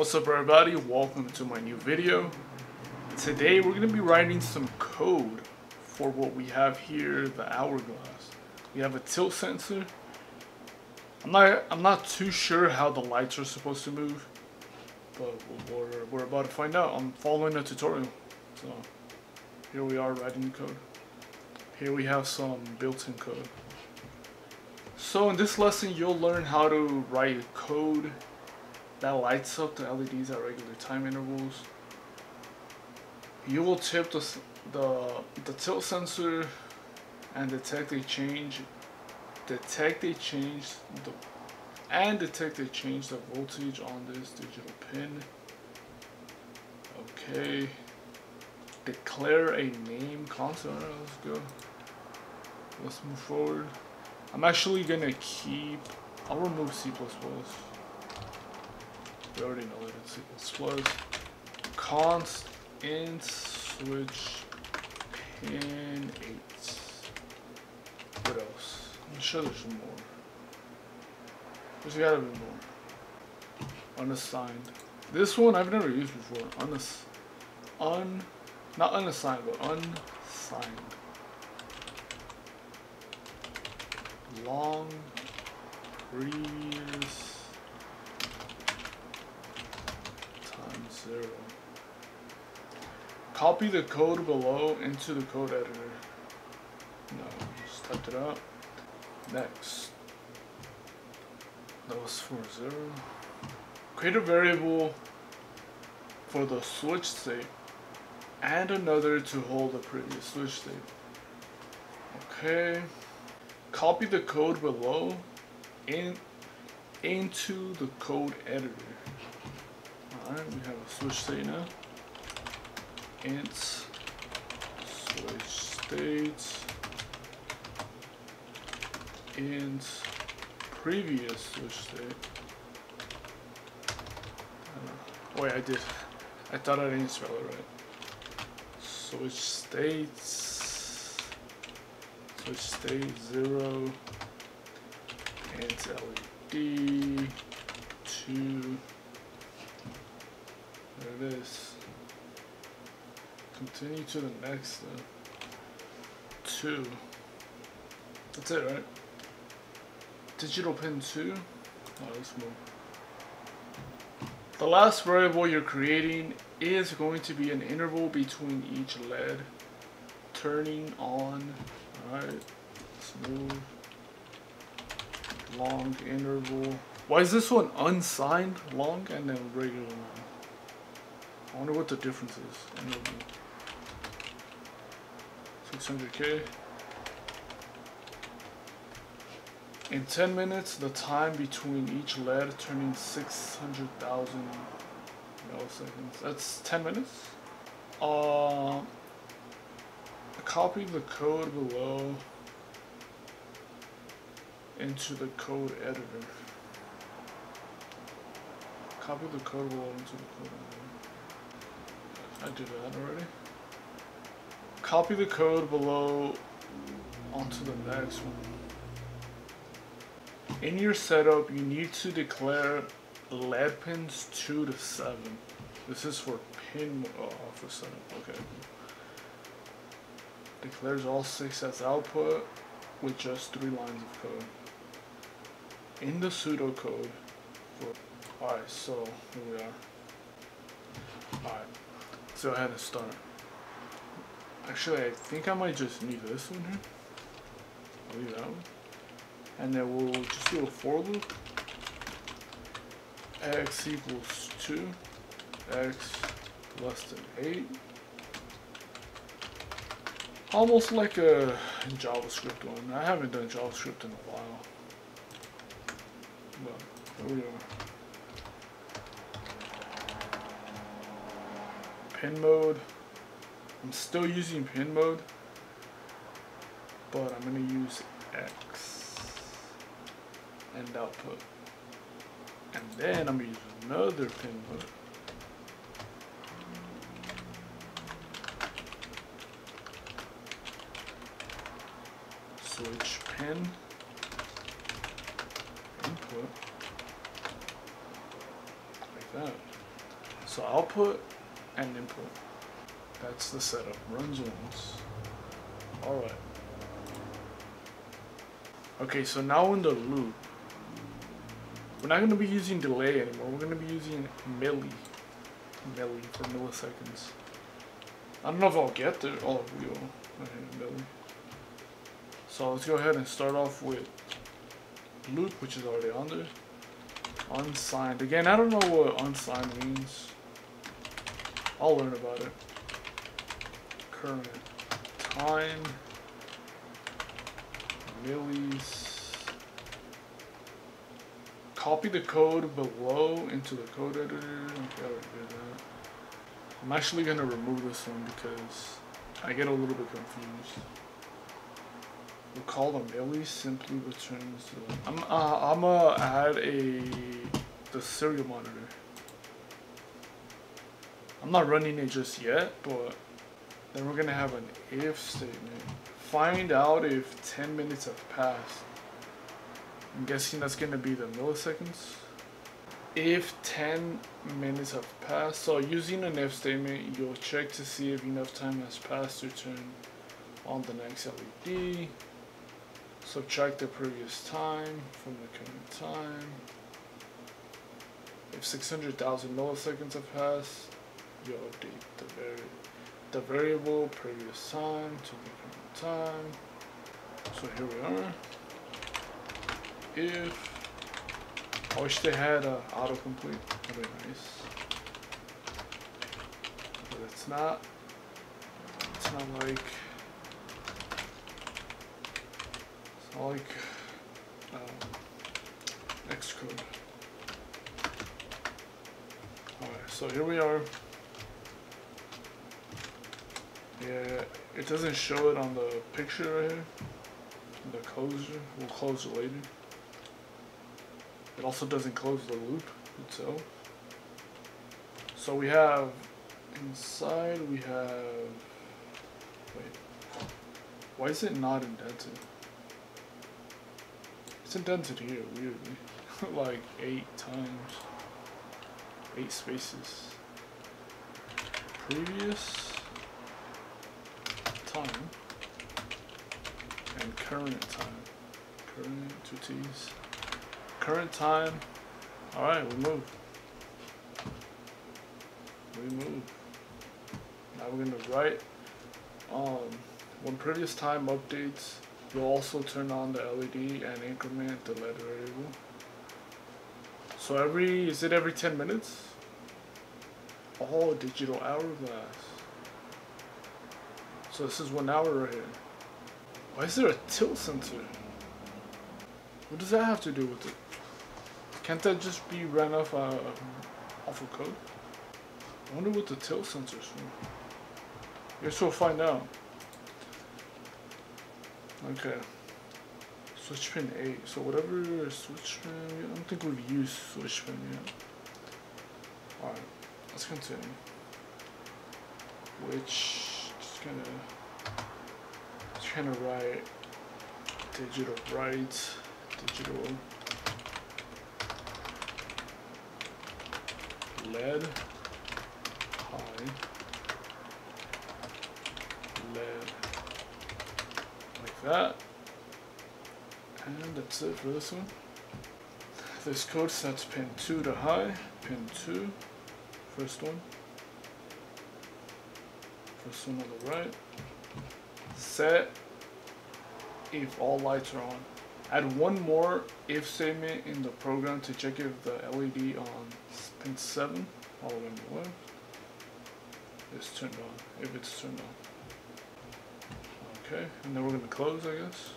What's up everybody, welcome to my new video. Today we're going to be writing some code for what we have here, the hourglass. We have a tilt sensor. I'm not, I'm not too sure how the lights are supposed to move, but we're, we're about to find out. I'm following a tutorial, so here we are writing the code. Here we have some built-in code. So in this lesson you'll learn how to write code that lights up the LEDs at regular time intervals. You will tip the, the, the tilt sensor and detect a change, detect a change, the, and detect a change the voltage on this digital pin. Okay. Declare a name. Right, let's go. Let's move forward. I'm actually gonna keep, I'll remove C++. We already know that it's equals const int switch pin 8. What else? I'm sure there's more. There's gotta be more. Unassigned. This one I've never used before. Unass un not unassigned but unsigned. Long previous zero. Copy the code below into the code editor. No, just typed it out. Next. That was for zero. Create a variable for the switch state and another to hold the previous switch state. Okay. Copy the code below in into the code editor. Alright, we have a switch state now. Int switch state int previous switch state. Uh, wait, I did. I thought I didn't spell it right. Switch states. Switch state zero. Int LED two. There it is. Continue to the next uh, two. That's it, right? Digital pin two. Oh, let's. The last variable you're creating is going to be an interval between each LED. Turning on. Alright. Let's move. Long interval. Why is this one unsigned long and then regular long? I wonder what the difference is. 600k. In 10 minutes, the time between each LED turning 600,000 milliseconds. That's 10 minutes. Uh, copy the code below into the code editor. Copy the code below into the code editor. I did that already. Copy the code below onto the next one. In your setup, you need to declare LED pins 2 to 7. This is for pin oh, for setup. Okay. Declares all 6 as output with just 3 lines of code. In the pseudocode. Alright, so here we are. Alright. Let's go ahead and start. Actually, I think I might just need this one here. I'll leave that one. And then we'll just do a for loop. x equals 2. x less than 8. Almost like a JavaScript one. I haven't done JavaScript in a while. But here we are. pin mode. I'm still using pin mode, but I'm going to use X and output. And then I'm going to use another pin mode. Switch pin input like that. So output and input. That's the setup. Runs once. Alright. Okay, so now in the loop, we're not going to be using delay anymore. We're going to be using milli. Milli for milliseconds. I don't know if I'll get there. Oh, we will. Okay. So let's go ahead and start off with loop, which is already on there. Unsigned. Again, I don't know what unsigned means. I'll learn about it. Current time. Millis. Copy the code below into the code editor. Okay, I did that. I'm actually gonna remove this one because I get a little bit confused. Call them millis simply returns. I'm uh, I'm gonna add a the serial monitor. I'm not running it just yet, but then we're gonna have an if statement. Find out if 10 minutes have passed. I'm guessing that's gonna be the milliseconds. If 10 minutes have passed, so using an if statement, you'll check to see if enough time has passed to turn on the next LED. Subtract the previous time from the current time. If 600,000 milliseconds have passed, you'll update the, vari the variable previous time to current time. So here we are. If I wish they had uh, autocomplete. That'd be nice. But it's not. It's not like. It's not like um, Xcode. Alright, so here we are. Yeah, it doesn't show it on the picture right here. The closure. We'll close it later. It also doesn't close the loop itself. So we have inside we have wait why is it not indented? It's indented here weirdly like eight times eight spaces previous time and current time current two T's current time. Alright, we move. We move. Now we're gonna write um when previous time updates you'll also turn on the LED and increment the letter variable. So every is it every 10 minutes? Oh digital hourglass. So this is one hour right here. Why is there a tilt sensor? What does that have to do with it? Can't that just be ran off uh, off of code? I wonder what the tilt sensor's for. Guess we'll find out. Okay. Switch pin 8. So whatever switch pin, I don't think we've used switch pin yet. Alright, let's continue. Which, just gonna, just gonna write digital write, digital lead, high, lead, like that. And that's it for this one. This code sets pin 2 to high, pin 2, first one. One on the right. Set if all lights are on. Add one more if statement in the program to check if the LED on pin 7 all the way the left is turned on, if it's turned on. Okay, and then we're going to close, I guess.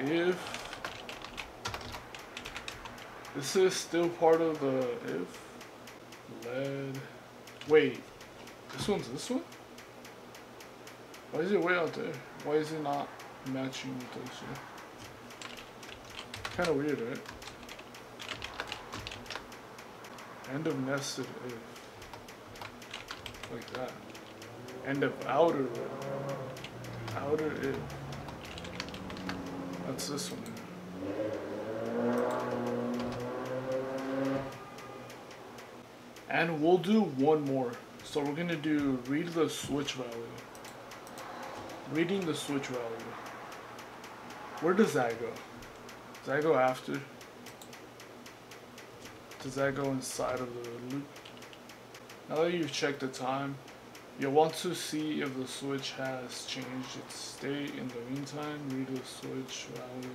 If this is still part of the if lead. Wait, this one's this one? Why is it way out there? Why is it not matching with this here? Kind of weird, right? End of nested if. Like that. End of outer. Outer if. That's this one. And we'll do one more. So we're gonna do read the switch value. Reading the switch value. Where does that go? Does that go after? Does that go inside of the loop? Now that you've checked the time, you'll want to see if the switch has changed its state in the meantime. Read the switch value.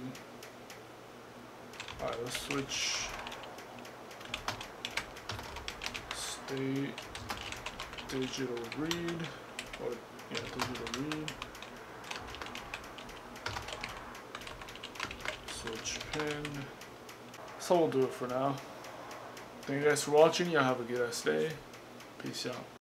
Alright, let's switch state digital read or yeah digital read. Switch pin so we'll do it for now. Thank you guys for watching. Y'all have a good ass day. Peace out